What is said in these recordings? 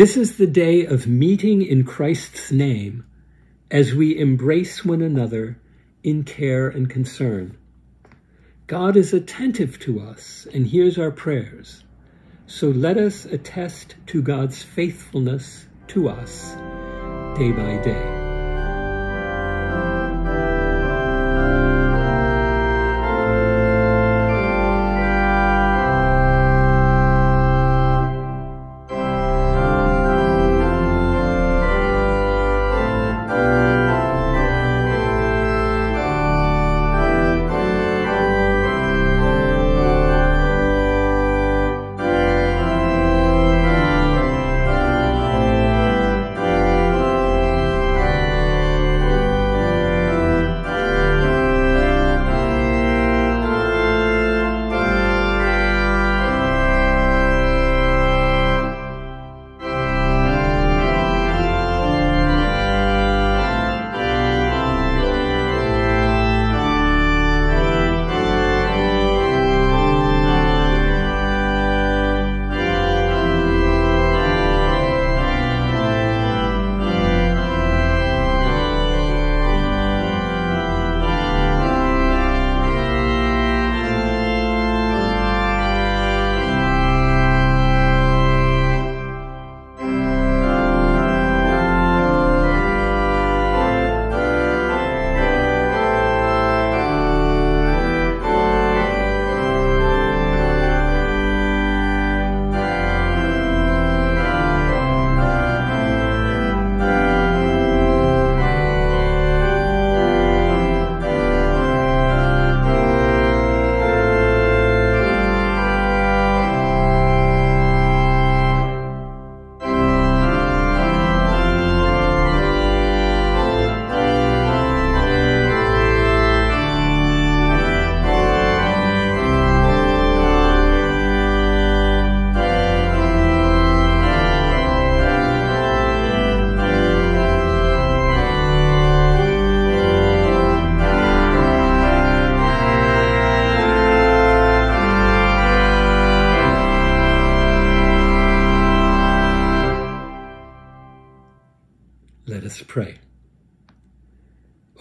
This is the day of meeting in Christ's name as we embrace one another in care and concern. God is attentive to us and hears our prayers. So let us attest to God's faithfulness to us day by day.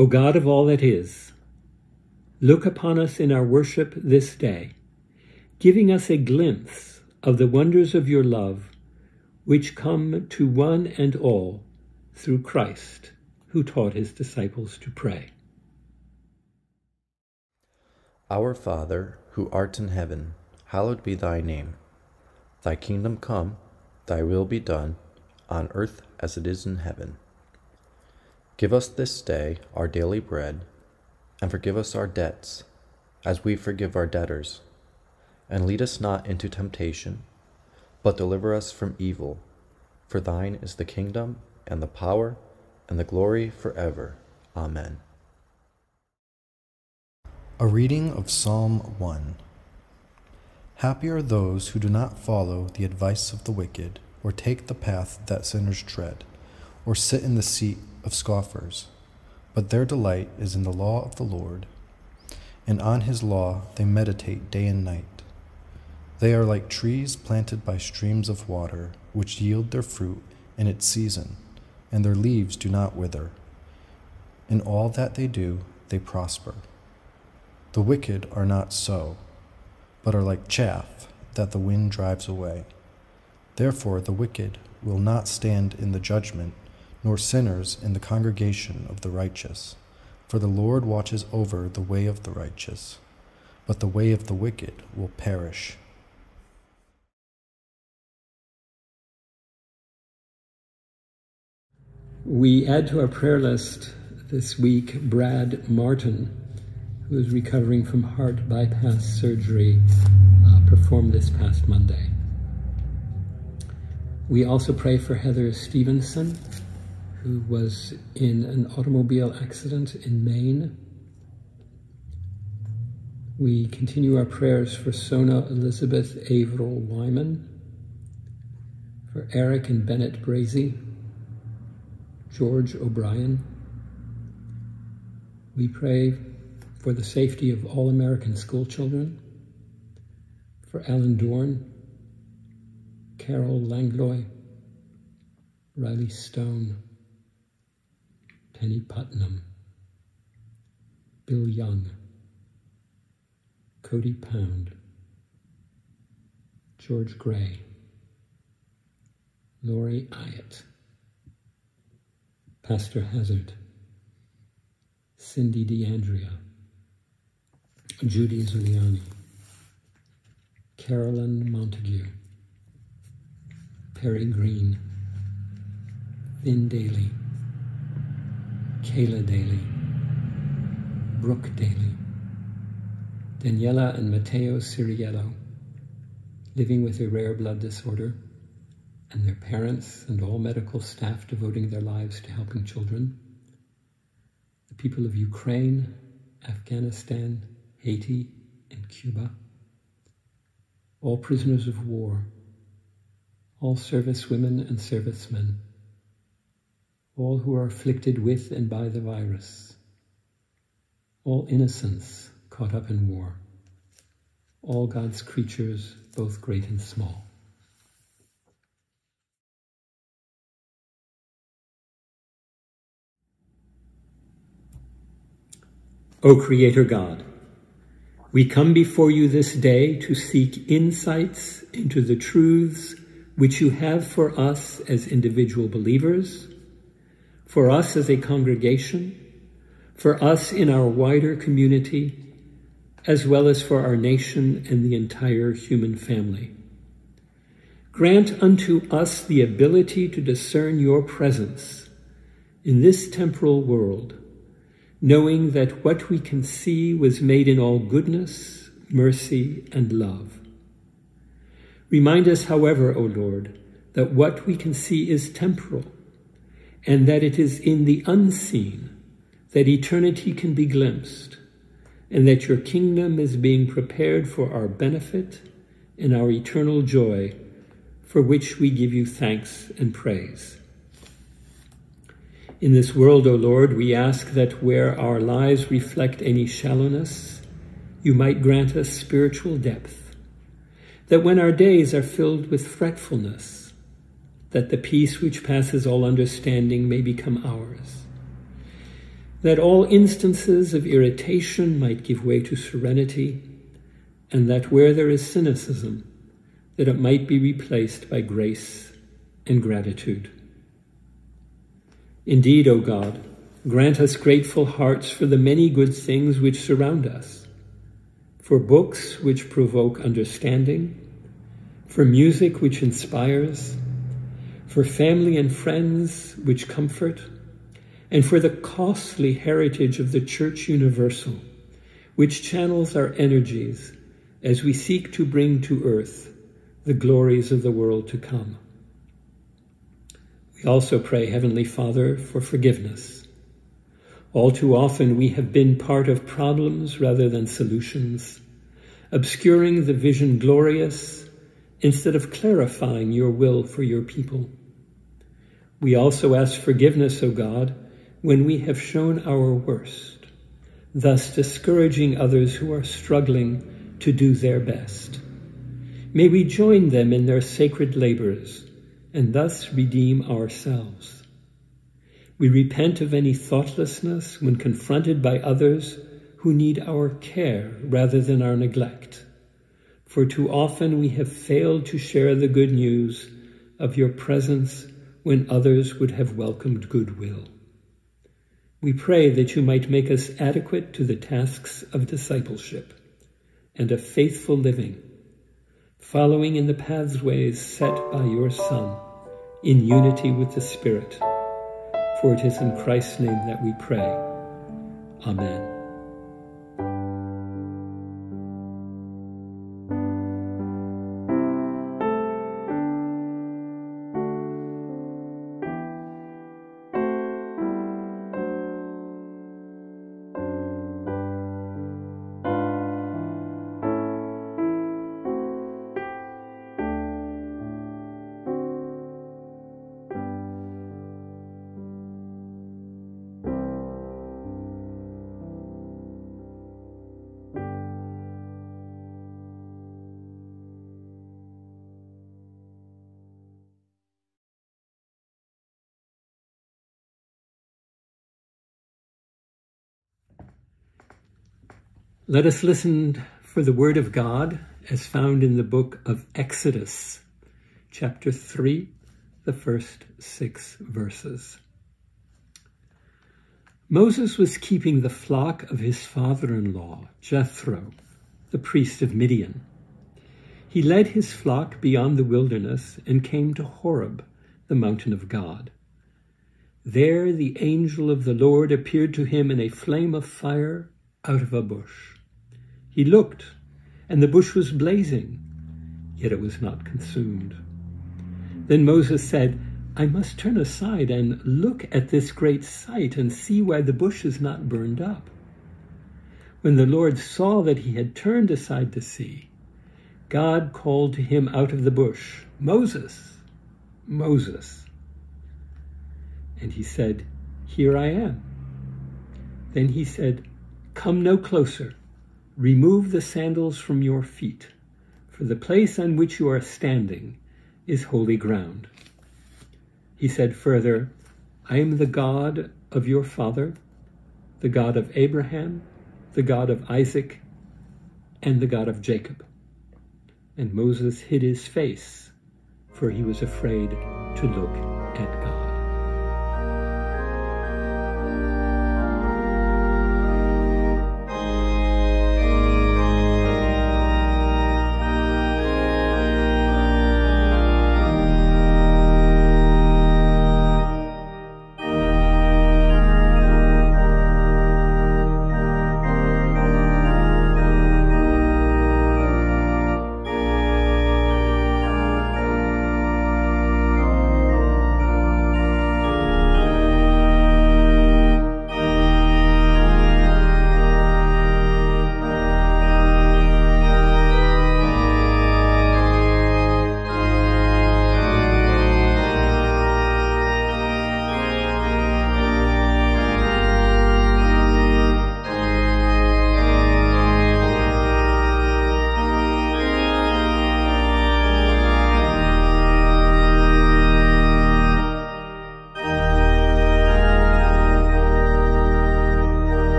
O God of all that is, look upon us in our worship this day, giving us a glimpse of the wonders of your love, which come to one and all through Christ, who taught his disciples to pray. Our Father, who art in heaven, hallowed be thy name. Thy kingdom come, thy will be done, on earth as it is in heaven. Give us this day our daily bread, and forgive us our debts, as we forgive our debtors. And lead us not into temptation, but deliver us from evil. For thine is the kingdom, and the power, and the glory forever. Amen. A reading of Psalm 1 Happy are those who do not follow the advice of the wicked, or take the path that sinners tread, or sit in the seat of scoffers, but their delight is in the law of the Lord, and on his law they meditate day and night. They are like trees planted by streams of water, which yield their fruit in its season, and their leaves do not wither. In all that they do, they prosper. The wicked are not so, but are like chaff that the wind drives away. Therefore, the wicked will not stand in the judgment nor sinners in the congregation of the righteous. For the Lord watches over the way of the righteous, but the way of the wicked will perish. We add to our prayer list this week Brad Martin, who is recovering from heart bypass surgery uh, performed this past Monday. We also pray for Heather Stevenson, who was in an automobile accident in Maine. We continue our prayers for Sona Elizabeth Averill Wyman, for Eric and Bennett Brazy, George O'Brien. We pray for the safety of all American school children, for Alan Dorn, Carol Langlois, Riley Stone, Penny Putnam, Bill Young, Cody Pound, George Gray, Lori Ayatt, Pastor Hazard, Cindy DeAndrea, Judy Zuliani, Carolyn Montague, Perry Green, Finn Daly, Kayla Daly, Brooke Daly, Daniela and Matteo Siriello, living with a rare blood disorder, and their parents and all medical staff devoting their lives to helping children, the people of Ukraine, Afghanistan, Haiti, and Cuba, all prisoners of war, all servicewomen and servicemen, all who are afflicted with and by the virus, all innocents caught up in war, all God's creatures, both great and small. O Creator God, we come before you this day to seek insights into the truths which you have for us as individual believers, for us as a congregation, for us in our wider community, as well as for our nation and the entire human family. Grant unto us the ability to discern your presence in this temporal world knowing that what we can see was made in all goodness, mercy, and love. Remind us, however, O Lord, that what we can see is temporal, and that it is in the unseen that eternity can be glimpsed, and that your kingdom is being prepared for our benefit and our eternal joy, for which we give you thanks and praise. In this world, O Lord, we ask that where our lives reflect any shallowness, you might grant us spiritual depth. That when our days are filled with fretfulness, that the peace which passes all understanding may become ours. That all instances of irritation might give way to serenity, and that where there is cynicism, that it might be replaced by grace and gratitude. Indeed, O God, grant us grateful hearts for the many good things which surround us, for books which provoke understanding, for music which inspires, for family and friends which comfort, and for the costly heritage of the Church Universal, which channels our energies as we seek to bring to earth the glories of the world to come. We also pray, Heavenly Father, for forgiveness. All too often we have been part of problems rather than solutions, obscuring the vision glorious instead of clarifying your will for your people. We also ask forgiveness, O God, when we have shown our worst, thus discouraging others who are struggling to do their best. May we join them in their sacred labors and thus redeem ourselves. We repent of any thoughtlessness when confronted by others who need our care rather than our neglect. For too often we have failed to share the good news of your presence when others would have welcomed goodwill. We pray that you might make us adequate to the tasks of discipleship and of faithful living following in the pathways set by your Son, in unity with the Spirit. For it is in Christ's name that we pray. Amen. Let us listen for the word of God as found in the book of Exodus, chapter 3, the first six verses. Moses was keeping the flock of his father in law, Jethro, the priest of Midian. He led his flock beyond the wilderness and came to Horeb, the mountain of God. There the angel of the Lord appeared to him in a flame of fire out of a bush. He looked, and the bush was blazing, yet it was not consumed. Then Moses said, I must turn aside and look at this great sight and see why the bush is not burned up. When the Lord saw that he had turned aside to see, God called to him out of the bush, Moses, Moses. And he said, Here I am. Then he said, Come no closer. Remove the sandals from your feet, for the place on which you are standing is holy ground. He said further, I am the God of your father, the God of Abraham, the God of Isaac, and the God of Jacob. And Moses hid his face, for he was afraid to look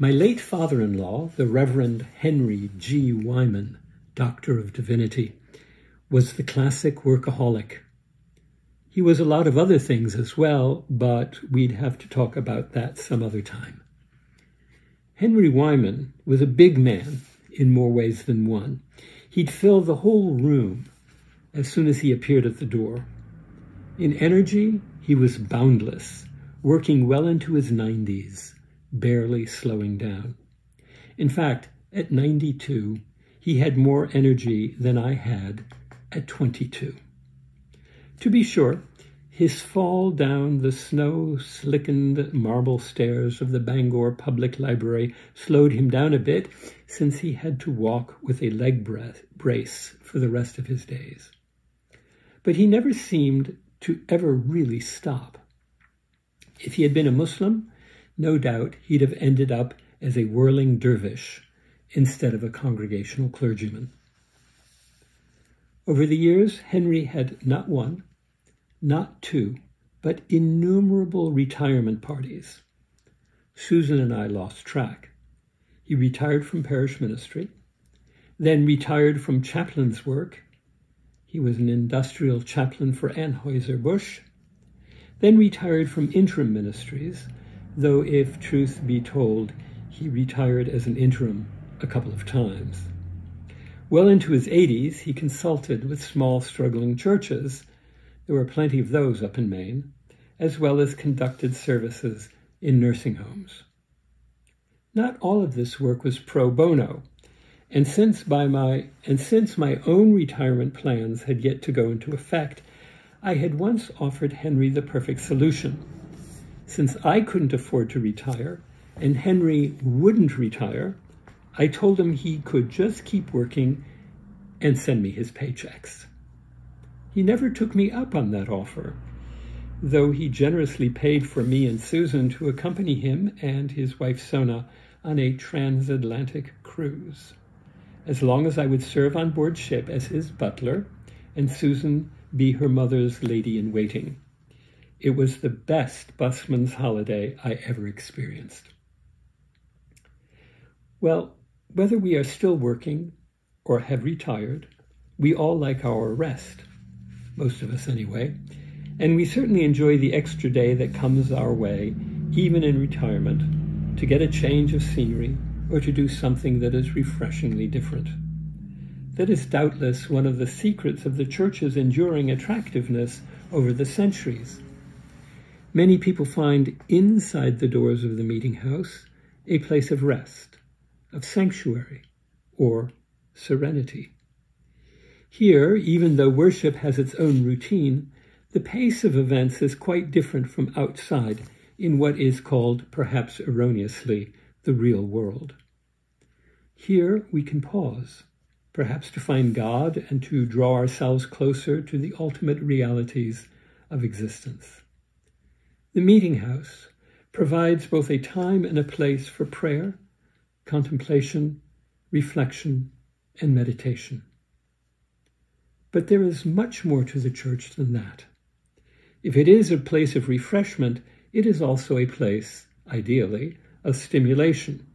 My late father in law, the Reverend Henry G. Wyman, Doctor of Divinity, was the classic workaholic. He was a lot of other things as well, but we'd have to talk about that some other time. Henry Wyman was a big man in more ways than one. He'd fill the whole room as soon as he appeared at the door. In energy, he was boundless, working well into his 90s barely slowing down. In fact, at 92, he had more energy than I had at 22. To be sure, his fall down the snow-slickened marble stairs of the Bangor Public Library slowed him down a bit, since he had to walk with a leg brace for the rest of his days. But he never seemed to ever really stop. If he had been a Muslim, no doubt he'd have ended up as a whirling dervish instead of a congregational clergyman. Over the years, Henry had not one, not two, but innumerable retirement parties. Susan and I lost track. He retired from parish ministry, then retired from chaplain's work. He was an industrial chaplain for Anheuser-Busch, then retired from interim ministries though if truth be told, he retired as an interim a couple of times. Well into his 80s, he consulted with small, struggling churches. There were plenty of those up in Maine, as well as conducted services in nursing homes. Not all of this work was pro bono, and since by my and since my own retirement plans had yet to go into effect, I had once offered Henry the perfect solution. Since I couldn't afford to retire and Henry wouldn't retire, I told him he could just keep working and send me his paychecks. He never took me up on that offer, though he generously paid for me and Susan to accompany him and his wife Sona on a transatlantic cruise. As long as I would serve on board ship as his butler and Susan be her mother's lady in waiting. It was the best busman's holiday I ever experienced. Well, whether we are still working or have retired, we all like our rest, most of us anyway, and we certainly enjoy the extra day that comes our way, even in retirement, to get a change of scenery or to do something that is refreshingly different. That is doubtless one of the secrets of the church's enduring attractiveness over the centuries. Many people find inside the doors of the meeting house a place of rest, of sanctuary, or serenity. Here, even though worship has its own routine, the pace of events is quite different from outside in what is called, perhaps erroneously, the real world. Here we can pause, perhaps to find God and to draw ourselves closer to the ultimate realities of existence. The meeting house provides both a time and a place for prayer, contemplation, reflection, and meditation. But there is much more to the church than that. If it is a place of refreshment, it is also a place, ideally, of stimulation.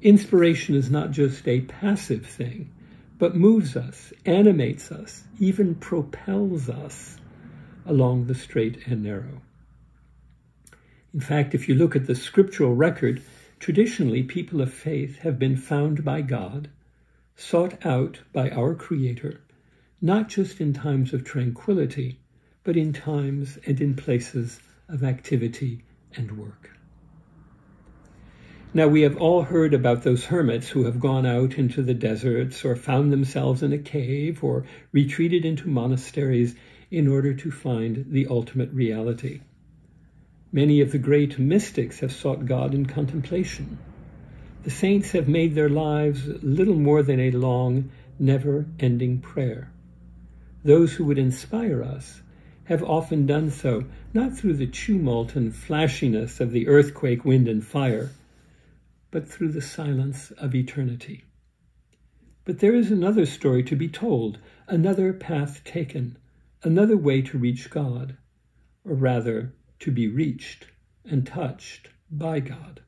Inspiration is not just a passive thing, but moves us, animates us, even propels us along the straight and narrow. In fact, if you look at the scriptural record, traditionally people of faith have been found by God, sought out by our Creator, not just in times of tranquility, but in times and in places of activity and work. Now, we have all heard about those hermits who have gone out into the deserts or found themselves in a cave or retreated into monasteries in order to find the ultimate reality. Many of the great mystics have sought God in contemplation. The saints have made their lives little more than a long, never ending prayer. Those who would inspire us have often done so, not through the tumult and flashiness of the earthquake, wind, and fire, but through the silence of eternity. But there is another story to be told, another path taken, another way to reach God, or rather, to be reached and touched by God.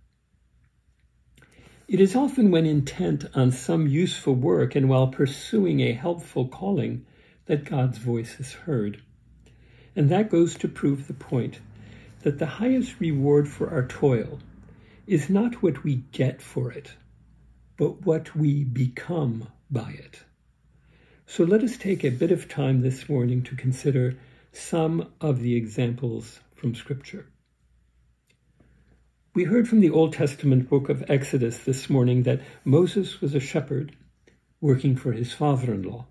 It is often when intent on some useful work and while pursuing a helpful calling that God's voice is heard. And that goes to prove the point that the highest reward for our toil is not what we get for it, but what we become by it. So let us take a bit of time this morning to consider some of the examples from Scripture. We heard from the Old Testament book of Exodus this morning that Moses was a shepherd working for his father in law.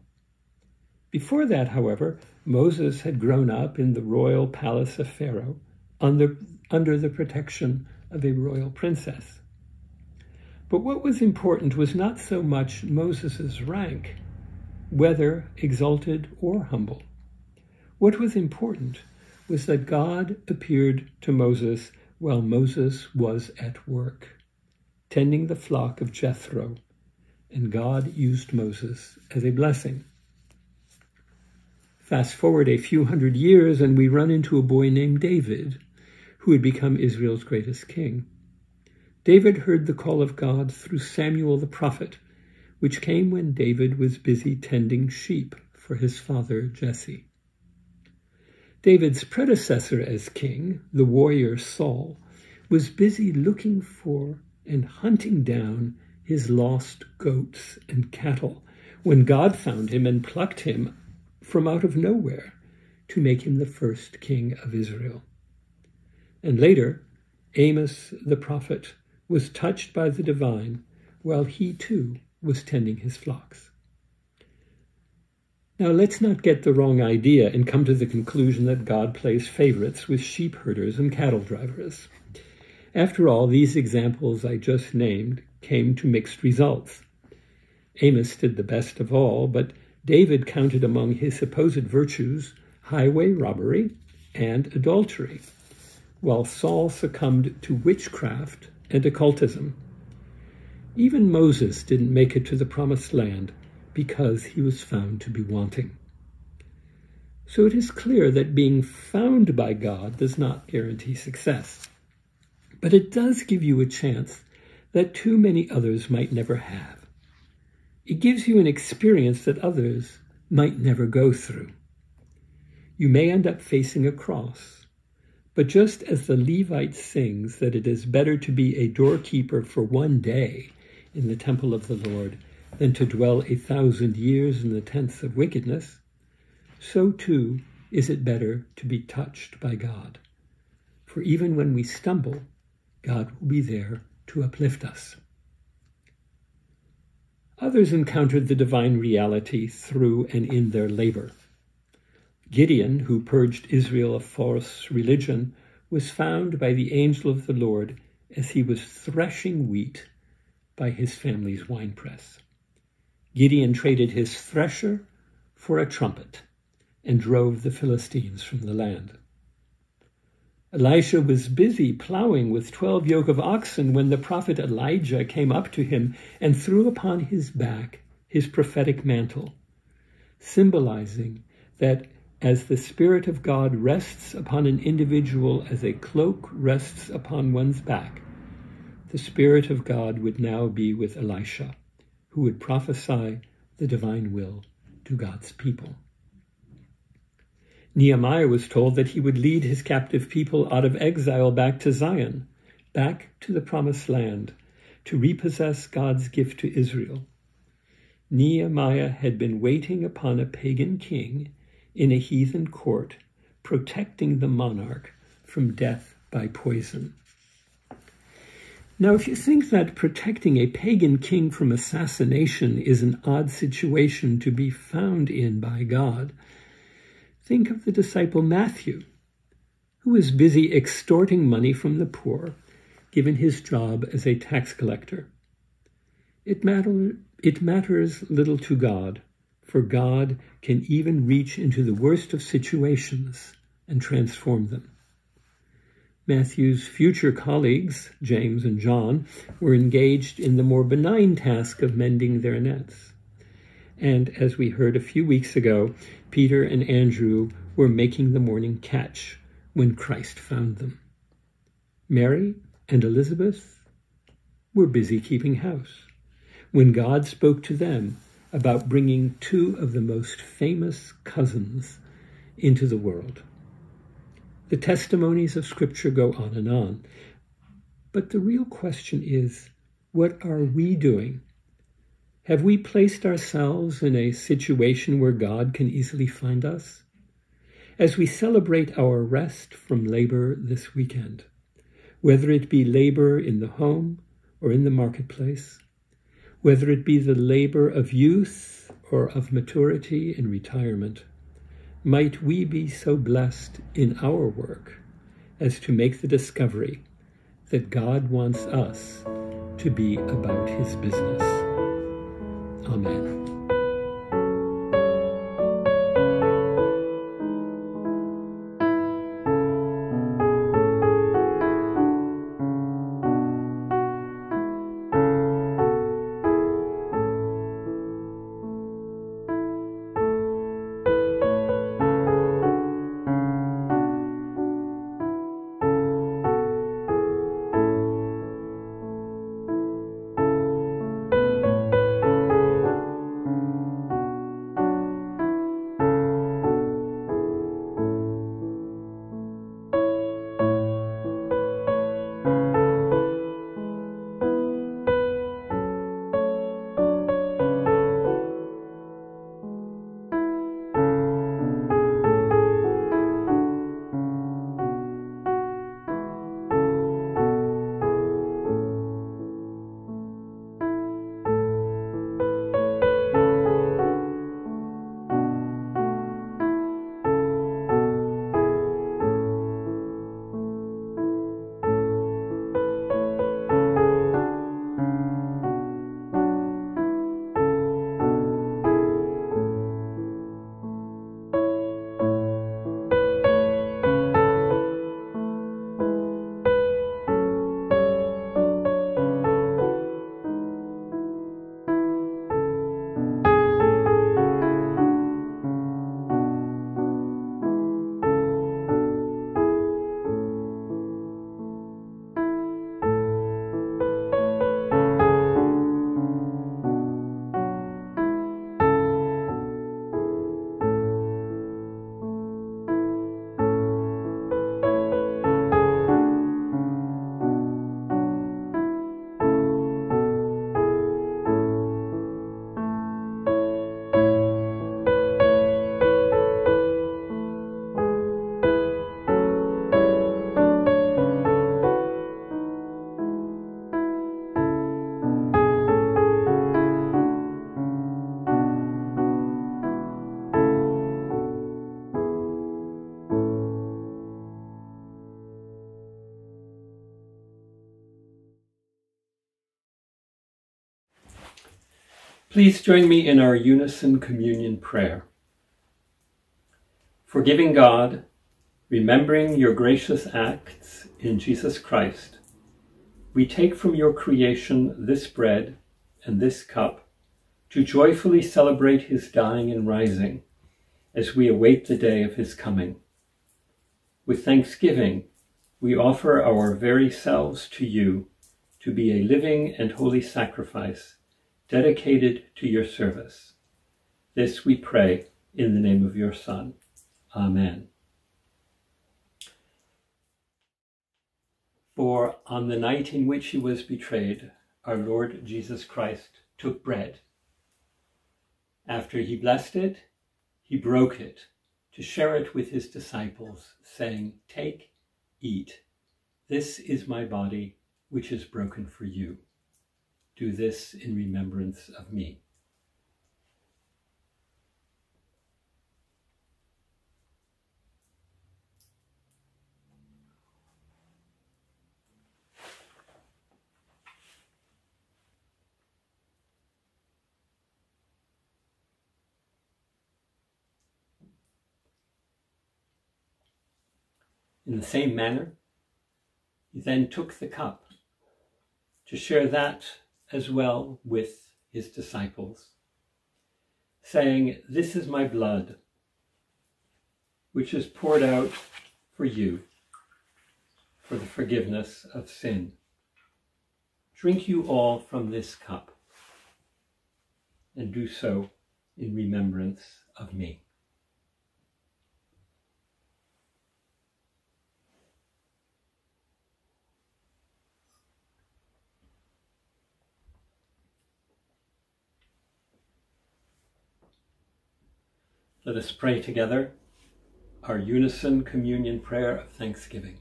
Before that, however, Moses had grown up in the royal palace of Pharaoh under, under the protection of a royal princess. But what was important was not so much Moses' rank, whether exalted or humble. What was important was that God appeared to Moses while Moses was at work, tending the flock of Jethro, and God used Moses as a blessing. Fast forward a few hundred years, and we run into a boy named David, who would become Israel's greatest king. David heard the call of God through Samuel the prophet, which came when David was busy tending sheep for his father Jesse. David's predecessor as king, the warrior Saul, was busy looking for and hunting down his lost goats and cattle when God found him and plucked him from out of nowhere to make him the first king of Israel. And later, Amos the prophet was touched by the divine while he too was tending his flocks. Now, let's not get the wrong idea and come to the conclusion that God plays favorites with sheep herders and cattle drivers. After all, these examples I just named came to mixed results. Amos did the best of all, but David counted among his supposed virtues highway robbery and adultery, while Saul succumbed to witchcraft and occultism. Even Moses didn't make it to the promised land because he was found to be wanting. So it is clear that being found by God does not guarantee success. But it does give you a chance that too many others might never have. It gives you an experience that others might never go through. You may end up facing a cross, but just as the Levite sings that it is better to be a doorkeeper for one day in the temple of the Lord than to dwell a thousand years in the tents of wickedness, so too is it better to be touched by God. For even when we stumble, God will be there to uplift us. Others encountered the divine reality through and in their labor. Gideon, who purged Israel of false religion, was found by the angel of the Lord as he was threshing wheat by his family's winepress. Gideon traded his thresher for a trumpet and drove the Philistines from the land. Elisha was busy plowing with twelve yoke of oxen when the prophet Elijah came up to him and threw upon his back his prophetic mantle, symbolizing that as the Spirit of God rests upon an individual as a cloak rests upon one's back, the Spirit of God would now be with Elisha who would prophesy the divine will to God's people. Nehemiah was told that he would lead his captive people out of exile back to Zion, back to the promised land, to repossess God's gift to Israel. Nehemiah had been waiting upon a pagan king in a heathen court, protecting the monarch from death by poison. Now, if you think that protecting a pagan king from assassination is an odd situation to be found in by God, think of the disciple Matthew, who was busy extorting money from the poor, given his job as a tax collector. It, matter, it matters little to God, for God can even reach into the worst of situations and transform them. Matthew's future colleagues, James and John, were engaged in the more benign task of mending their nets. And as we heard a few weeks ago, Peter and Andrew were making the morning catch when Christ found them. Mary and Elizabeth were busy keeping house when God spoke to them about bringing two of the most famous cousins into the world. The testimonies of Scripture go on and on. But the real question is what are we doing? Have we placed ourselves in a situation where God can easily find us? As we celebrate our rest from labor this weekend, whether it be labor in the home or in the marketplace, whether it be the labor of youth or of maturity in retirement, might we be so blessed in our work as to make the discovery that God wants us to be about his business. Amen. Please join me in our unison communion prayer. Forgiving God, remembering your gracious acts in Jesus Christ, we take from your creation this bread and this cup to joyfully celebrate his dying and rising as we await the day of his coming. With thanksgiving, we offer our very selves to you to be a living and holy sacrifice dedicated to your service. This we pray in the name of your Son. Amen. For on the night in which he was betrayed, our Lord Jesus Christ took bread. After he blessed it, he broke it to share it with his disciples, saying, Take, eat. This is my body, which is broken for you. Do this in remembrance of me. In the same manner, he then took the cup to share that as well with his disciples, saying, This is my blood, which is poured out for you for the forgiveness of sin. Drink you all from this cup, and do so in remembrance of me. Let us pray together our unison communion prayer of thanksgiving.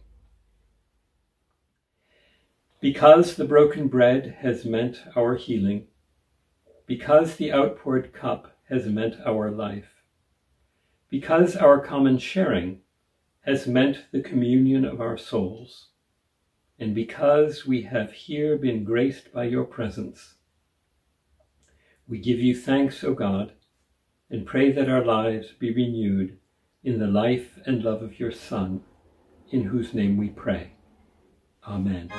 Because the broken bread has meant our healing, because the outpoured cup has meant our life, because our common sharing has meant the communion of our souls, and because we have here been graced by your presence, we give you thanks, O God, and pray that our lives be renewed in the life and love of your Son, in whose name we pray. Amen.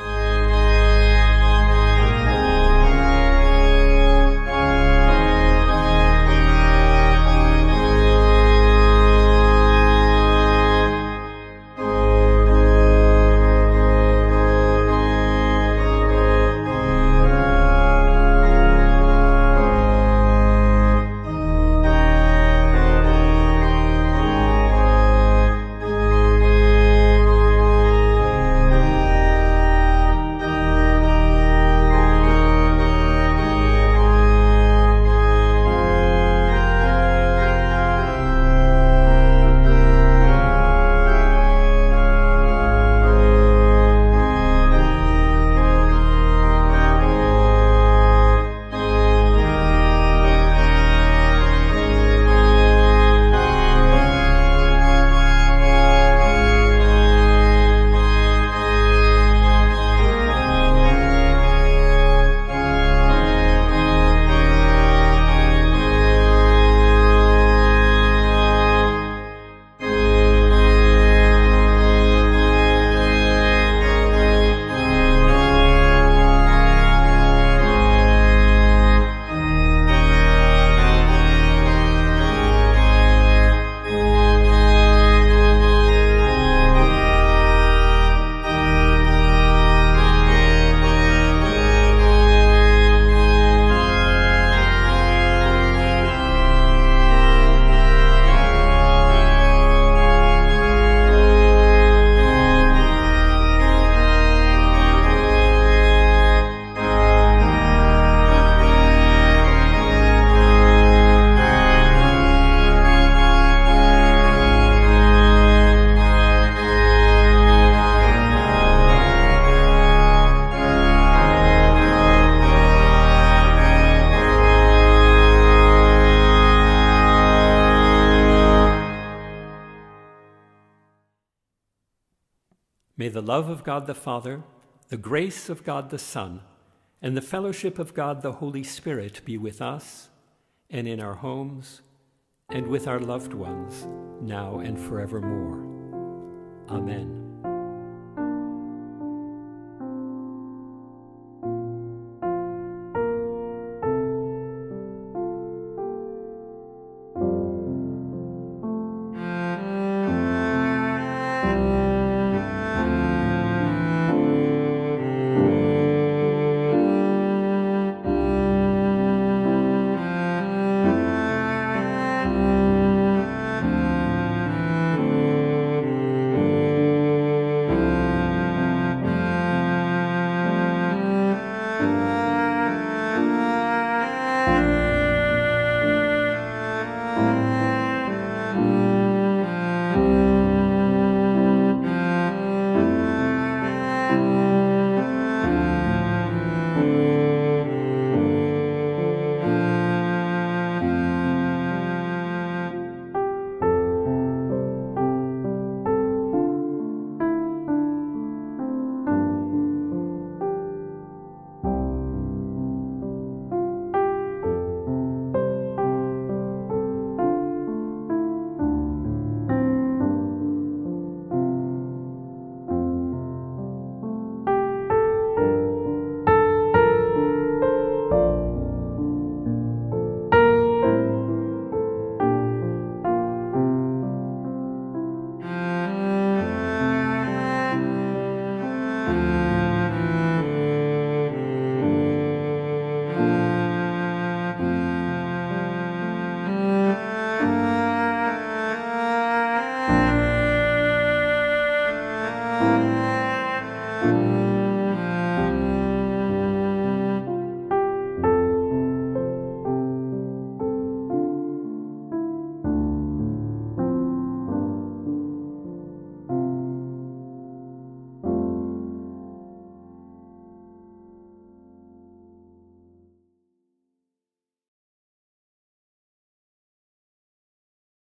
The love of God the Father, the grace of God the Son, and the fellowship of God the Holy Spirit be with us and in our homes and with our loved ones now and forevermore. Amen.